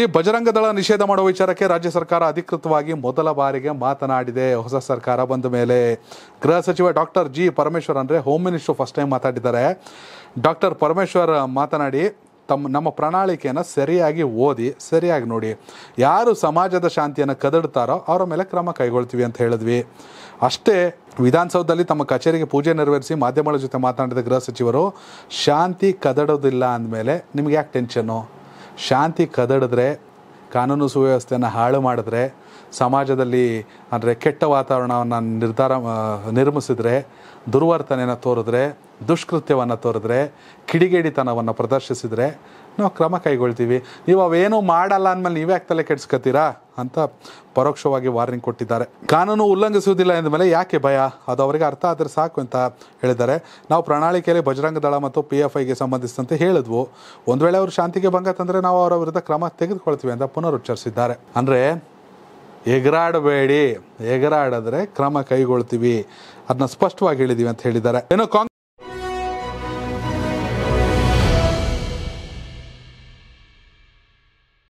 ಈ ಬಜರಂಗ ದಳ ನಿಷೇಧ ಮಾಡುವ ವಿಚಾರಕ್ಕೆ ರಾಜ್ಯ ಸರ್ಕಾರ ಅಧಿಕೃತವಾಗಿ ಮೊದಲ ಬಾರಿಗೆ ಮಾತನಾಡಿದೆ. ಹೊಸ ಸರ್ಕಾರ ಬಂದ ಮೇಲೆ ಗೃಹ ಸಚಿವ ಡಾಕ್ಟರ್ ಜಿ ಪರಮೇಶ್ವರ್ ಅಂದರೆ ಹೋಮ್ ಮಿನಿಸ್ಟರ್ ಫಸ್ಟ್ ಟೈಮ್ ಮಾತಾಡಿದ್ದಾರೆ. ಡಾಕ್ಟರ್ ಪರಮೇಶ್ವರ್ ಮಾತನಾಡಿ, ತಮ್ಮ, ನಮ್ಮ ಪ್ರಣಾಳಿಕೆಯನ್ನು ಸರಿಯಾಗಿ ಓದಿ, ಸರಿಯಾಗಿ ನೋಡಿ, ಯಾರು ಸಮಾಜದ ಶಾಂತಿಯನ್ನು ಕದಡ್ತಾರೋ ಅವರ ಮೇಲೆ ಕ್ರಮ ಕೈಗೊಳ್ತೀವಿ ಅಂತ ಹೇಳಿದ್ವಿ. ಅಷ್ಟೇ, ವಿಧಾನಸೌಧದಲ್ಲಿ ತಮ್ಮ ಕಚೇರಿಗೆ ಪೂಜೆ ನೆರವೇರಿಸಿ ಮಾಧ್ಯಮಗಳ ಜೊತೆ ಮಾತನಾಡಿದ ಗೃಹ ಸಚಿವರು, ಶಾಂತಿ ಕದಡೋದಿಲ್ಲ ಅಂದಮೇಲೆ ನಿಮ್ಗೆ ಯಾಕೆ ಟೆನ್ಷನ್ನು ಶಾಂತಿ ಕದಡಿದ್ರೆ ಕಾನೂನು ಸುವ್ಯವಸ್ಥೆಯನ್ನು ಹಾಳು ಮಾಡಿದ್ರೆ ಸಮಾಜದಲ್ಲಿ ಅಂದರೆ ಕೆಟ್ಟ ವಾತಾವರಣವನ್ನು ನಿರ್ಧಾರ ನಿರ್ಮಿಸಿದರೆ, ದುರ್ವರ್ತನೆಯನ್ನು ತೋರಿದ್ರೆ, ದುಷ್ಕೃತ್ಯವನ್ನು ತೋರಿದ್ರೆ, ಕಿಡಿಗೇಡಿತನವನ್ನು ಪ್ರದರ್ಶಿಸಿದ್ರೆ ನಾವು ಕ್ರಮ ಕೈಗೊಳ್ತೀವಿ. ನೀವು ಅವೇನೂ ಮಾಡಲ್ಲ ಅಂದಮೇಲೆ ನೀವೇ ಆಗ್ತಲೆ ತಲೆ ಕೆಡಿಸ್ಕೊತೀರಾ ಅಂತ ಪರೋಕ್ಷವಾಗಿ ವಾರ್ನಿಂಗ್ ಕೊಟ್ಟಿದ್ದಾರೆ. ಕಾನೂನು ಉಲ್ಲಂಘಿಸುವುದಿಲ್ಲ ಎಂದಮೇಲೆ ಯಾಕೆ ಭಯ? ಅದು ಅವರಿಗೆ ಅರ್ಥ ಆದರೆ ಸಾಕು ಅಂತ ಹೇಳಿದ್ದಾರೆ. ನಾವು ಪ್ರಣಾಳಿಕೆಯಲ್ಲಿ ಬಜರಂಗ ದಳ ಮತ್ತು ಪಿ ಎಫ್ ಐಗೆ ಸಂಬಂಧಿಸಿದಂತೆ ಹೇಳಿದ್ವು. ಒಂದು ವೇಳೆ ಅವರು ಶಾಂತಿಗೆ ಭಂಗ ತಂದರೆ ನಾವು ಅವರ ವಿರುದ್ಧ ಕ್ರಮ ತೆಗೆದುಕೊಳ್ತೀವಿ ಅಂತ ಪುನರುಚ್ಚರಿಸಿದ್ದಾರೆ. ಅಂದರೆ ಎಗರಾಡಬೇಡಿ. ಎಗರಾಡಿದ್ರೆ ಕ್ರಮ ಕೈಗೊಳ್ತೀವಿ. ಅದನ್ನ ಸ್ಪಷ್ಟವಾಗಿ ಹೇಳಿದೀವಿ ಅಂತ ಹೇಳಿದ್ದಾರೆ. ಏನೋ ಕಾಂಗ್ರೆಸ್